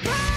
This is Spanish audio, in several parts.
Bye.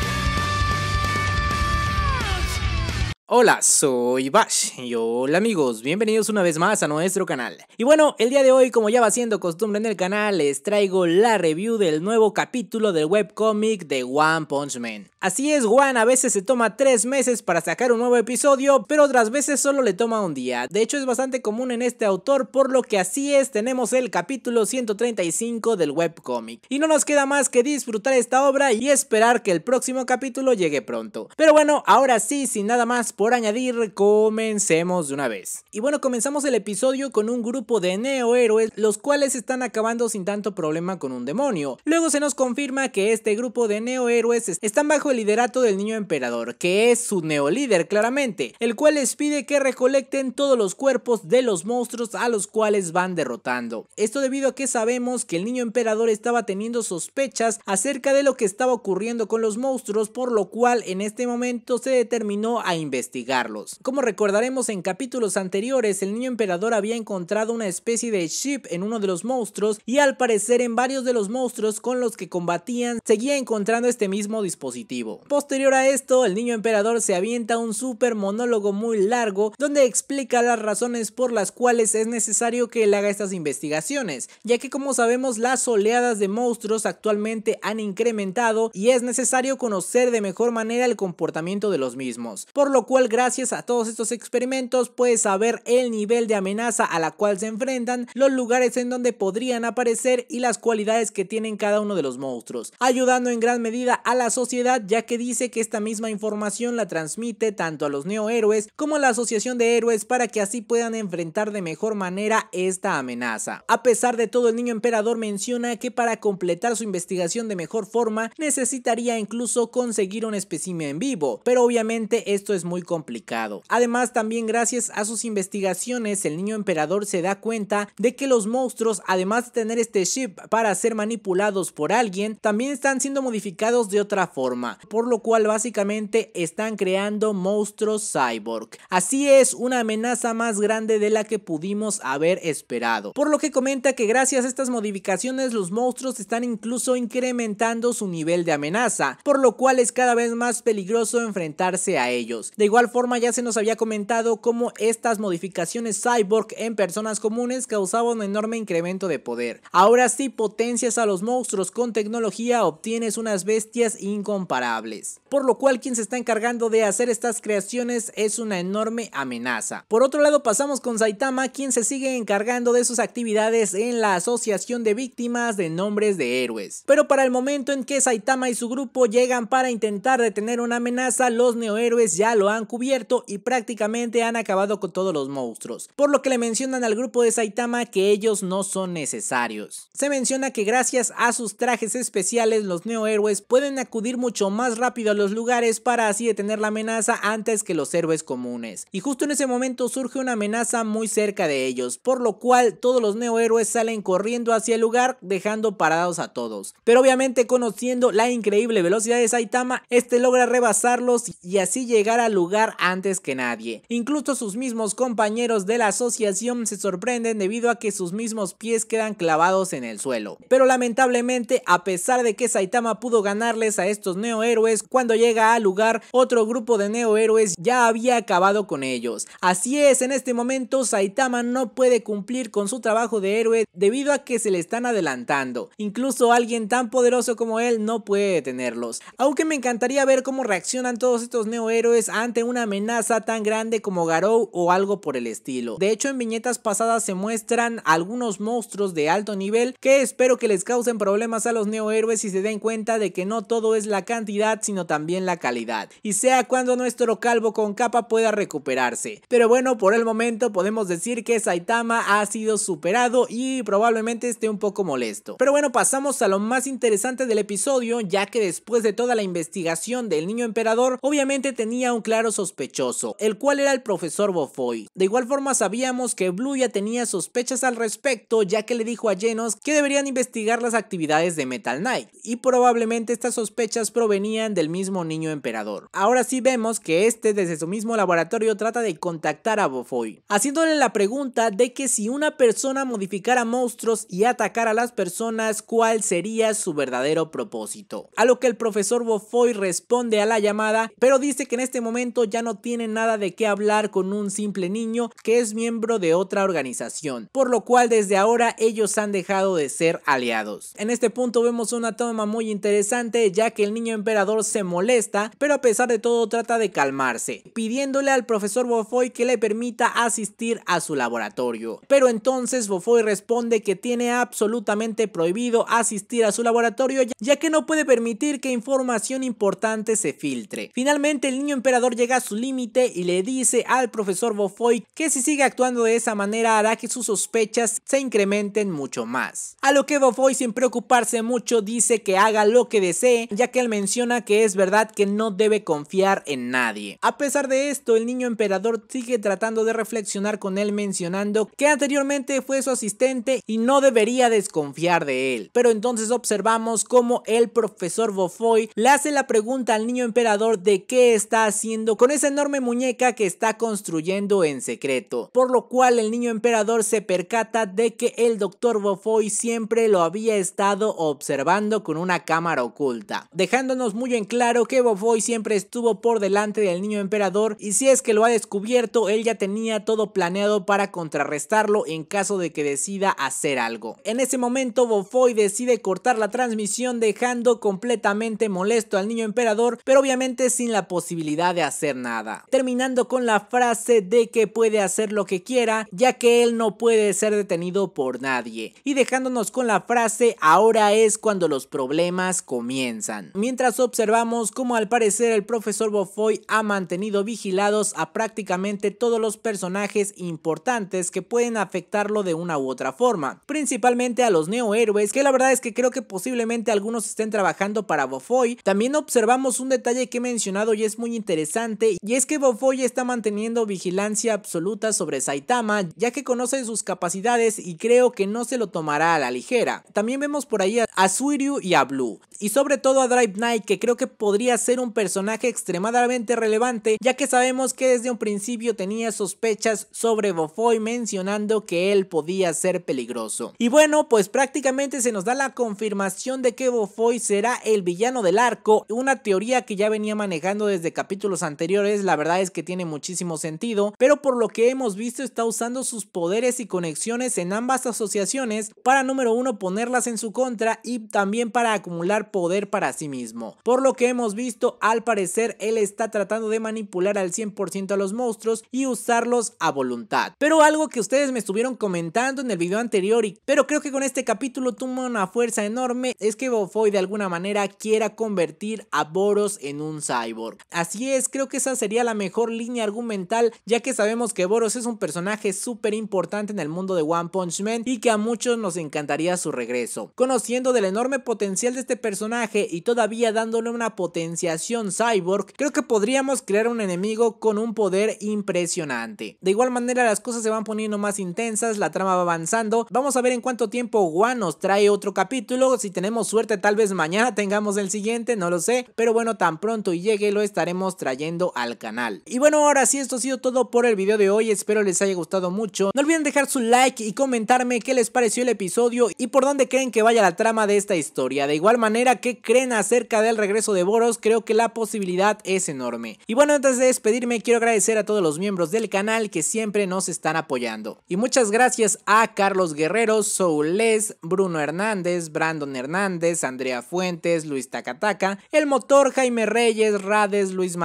Hola, soy Bash y hola amigos, bienvenidos una vez más a nuestro canal. Y bueno, el día de hoy, como ya va siendo costumbre en el canal, les traigo la review del nuevo capítulo del webcomic de One Punch Man. Así es, One a veces se toma 3 meses para sacar un nuevo episodio, pero otras veces solo le toma un día. De hecho es bastante común en este autor, por lo que así es, tenemos el capítulo 135 del webcomic. Y no nos queda más que disfrutar esta obra y esperar que el próximo capítulo llegue pronto. Pero bueno, ahora sí, sin nada más por añadir, comencemos de una vez. Y bueno, comenzamos el episodio con un grupo de neohéroes, los cuales están acabando sin tanto problema con un demonio. Luego se nos confirma que este grupo de neohéroes están bajo el liderato del niño emperador, que es su neolíder claramente, el cual les pide que recolecten todos los cuerpos de los monstruos a los cuales van derrotando. Esto debido a que sabemos que el niño emperador estaba teniendo sospechas acerca de lo que estaba ocurriendo con los monstruos, por lo cual en este momento se determinó a investigar investigarlos. Como recordaremos en capítulos anteriores, el niño emperador había encontrado una especie de chip en uno de los monstruos y al parecer en varios de los monstruos con los que combatían seguía encontrando este mismo dispositivo. Posterior a esto, el niño emperador se avienta un super monólogo muy largo donde explica las razones por las cuales es necesario que él haga estas investigaciones, ya que como sabemos las oleadas de monstruos actualmente han incrementado y es necesario conocer de mejor manera el comportamiento de los mismos, por lo cual gracias a todos estos experimentos puedes saber el nivel de amenaza a la cual se enfrentan, los lugares en donde podrían aparecer y las cualidades que tienen cada uno de los monstruos, ayudando en gran medida a la sociedad ya que dice que esta misma información la transmite tanto a los neohéroes como a la asociación de héroes para que así puedan enfrentar de mejor manera esta amenaza. A pesar de todo el niño emperador menciona que para completar su investigación de mejor forma necesitaría incluso conseguir un espécimen vivo, pero obviamente esto es muy complicado. Además, también gracias a sus investigaciones, el niño emperador se da cuenta de que los monstruos, además de tener este chip para ser manipulados por alguien, también están siendo modificados de otra forma, por lo cual básicamente están creando monstruos cyborg. Así es, una amenaza más grande de la que pudimos haber esperado. Por lo que comenta que gracias a estas modificaciones los monstruos están incluso incrementando su nivel de amenaza, por lo cual es cada vez más peligroso enfrentarse a ellos. De forma ya se nos había comentado cómo estas modificaciones cyborg en personas comunes causaban un enorme incremento de poder. Ahora sí potencias a los monstruos con tecnología obtienes unas bestias incomparables. Por lo cual quien se está encargando de hacer estas creaciones es una enorme amenaza. Por otro lado pasamos con Saitama quien se sigue encargando de sus actividades en la asociación de víctimas de nombres de héroes. Pero para el momento en que Saitama y su grupo llegan para intentar detener una amenaza los neohéroes ya lo han cubierto y prácticamente han acabado con todos los monstruos, por lo que le mencionan al grupo de Saitama que ellos no son necesarios. Se menciona que gracias a sus trajes especiales los neohéroes pueden acudir mucho más rápido a los lugares para así detener la amenaza antes que los héroes comunes. Y justo en ese momento surge una amenaza muy cerca de ellos, por lo cual todos los neohéroes salen corriendo hacia el lugar dejando parados a todos. Pero obviamente conociendo la increíble velocidad de Saitama, este logra rebasarlos y así llegar al lugar antes que nadie. Incluso sus mismos compañeros de la asociación se sorprenden debido a que sus mismos pies quedan clavados en el suelo. Pero lamentablemente, a pesar de que Saitama pudo ganarles a estos neohéroes, cuando llega al lugar, otro grupo de neohéroes ya había acabado con ellos. Así es, en este momento Saitama no puede cumplir con su trabajo de héroe debido a que se le están adelantando. Incluso alguien tan poderoso como él no puede detenerlos. Aunque me encantaría ver cómo reaccionan todos estos neohéroes ante una amenaza tan grande como Garou o algo por el estilo. De hecho en viñetas pasadas se muestran algunos monstruos de alto nivel que espero que les causen problemas a los neohéroes y se den cuenta de que no todo es la cantidad sino también la calidad. Y sea cuando nuestro calvo con capa pueda recuperarse. Pero bueno por el momento podemos decir que Saitama ha sido superado y probablemente esté un poco molesto. Pero bueno pasamos a lo más interesante del episodio ya que después de toda la investigación del niño emperador obviamente tenía un claro sospechoso, el cual era el profesor Bofoy. De igual forma sabíamos que Blue ya tenía sospechas al respecto, ya que le dijo a Genos que deberían investigar las actividades de Metal Knight, y probablemente estas sospechas provenían del mismo niño emperador. Ahora sí vemos que este desde su mismo laboratorio trata de contactar a Bofoy, haciéndole la pregunta de que si una persona modificara monstruos y atacara a las personas, ¿cuál sería su verdadero propósito? A lo que el profesor Bofoy responde a la llamada, pero dice que en este momento ya no tiene nada de qué hablar con un simple niño que es miembro de otra organización, por lo cual desde ahora ellos han dejado de ser aliados. En este punto vemos una toma muy interesante ya que el niño emperador se molesta, pero a pesar de todo trata de calmarse, pidiéndole al profesor Bofoy que le permita asistir a su laboratorio. Pero entonces Bofoy responde que tiene absolutamente prohibido asistir a su laboratorio ya que no puede permitir que información importante se filtre. Finalmente el niño emperador llega a su límite y le dice al profesor Bofoy que si sigue actuando de esa manera hará que sus sospechas se incrementen mucho más. A lo que Bofoy sin preocuparse mucho dice que haga lo que desee ya que él menciona que es verdad que no debe confiar en nadie. A pesar de esto el niño emperador sigue tratando de reflexionar con él mencionando que anteriormente fue su asistente y no debería desconfiar de él. Pero entonces observamos cómo el profesor Bofoy le hace la pregunta al niño emperador de qué está haciendo con esa enorme muñeca que está construyendo en secreto. Por lo cual el niño emperador se percata de que el doctor Bofoy siempre lo había estado observando con una cámara oculta, dejándonos muy en claro que Bofoy siempre estuvo por delante del niño emperador y si es que lo ha descubierto, él ya tenía todo planeado para contrarrestarlo en caso de que decida hacer algo. En ese momento Bofoy decide cortar la transmisión dejando completamente molesto al niño emperador, pero obviamente sin la posibilidad de hacer nada. Terminando con la frase de que puede hacer lo que quiera, ya que él no puede ser detenido por nadie. Y dejándonos con la frase ahora es cuando los problemas comienzan. Mientras observamos cómo al parecer el profesor Bofoy ha mantenido vigilados a prácticamente todos los personajes importantes que pueden afectarlo de una u otra forma, principalmente a los neohéroes, que la verdad es que creo que posiblemente algunos estén trabajando para Bofoy. También observamos un detalle que he mencionado y es muy interesante, y es que Bofoy está manteniendo vigilancia absoluta sobre Saitama, ya que conoce sus capacidades y creo que no se lo tomará a la ligera. También vemos por ahí a Suiryu y a Blue, y sobre todo a Drive Knight, que creo que podría ser un personaje extremadamente relevante, ya que sabemos que desde un principio tenía sospechas sobre Bofoy mencionando que él podía ser peligroso. Y bueno, pues prácticamente se nos da la confirmación de que Bofoy será el villano del arco, una teoría que ya venía manejando desde capítulos anteriores, la verdad es que tiene muchísimo sentido, pero por lo que hemos visto está usando sus poderes y conexiones en ambas asociaciones para número uno ponerlas en su contra y también para acumular poder para sí mismo. Por lo que hemos visto, al parecer él está tratando de manipular al 100% a los monstruos y usarlos a voluntad. Pero algo que ustedes me estuvieron comentando en el video anterior, y, pero creo que con este capítulo toma una fuerza enorme, es que Bofoy de alguna manera quiera convertir a Boros en un cyborg. Así es, creo que esa sería la mejor línea argumental, ya que sabemos que Boros es un personaje súper importante en el mundo de One Punch Man y que a muchos nos encantaría su regreso. Conociendo del enorme potencial de este personaje y todavía dándole una potenciación cyborg, creo que podríamos crear un enemigo con un poder impresionante. De igual manera las cosas se van poniendo más intensas, la trama va avanzando, vamos a ver en cuánto tiempo One nos trae otro capítulo, si tenemos suerte tal vez mañana tengamos el siguiente, no lo sé, pero bueno tan pronto y llegue lo estaremos trayendo al canal. Y bueno ahora sí esto ha sido todo por el video de hoy, espero les haya gustado mucho, no olviden dejar su like y comentarme qué les pareció el episodio y por dónde creen que vaya la trama de esta historia, de igual manera qué creen acerca del regreso de Boros, creo que la posibilidad es enorme. Y bueno antes de despedirme quiero agradecer a todos los miembros del canal que siempre nos están apoyando. Y muchas gracias a Carlos Guerrero, Soules, Bruno Hernández, Brandon Hernández, Andrea Fuentes, Luis Tacataca, El Motor, Jaime Reyes, Rades, Luis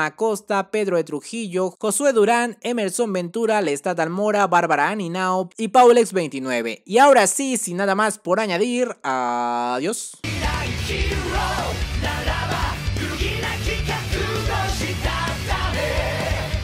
Pedro de Trujillo, Josué Durán, Emerson Ventura, Lestat Almora, Bárbara Aninao y Paulex29. Y ahora sí, sin nada más por añadir, adiós.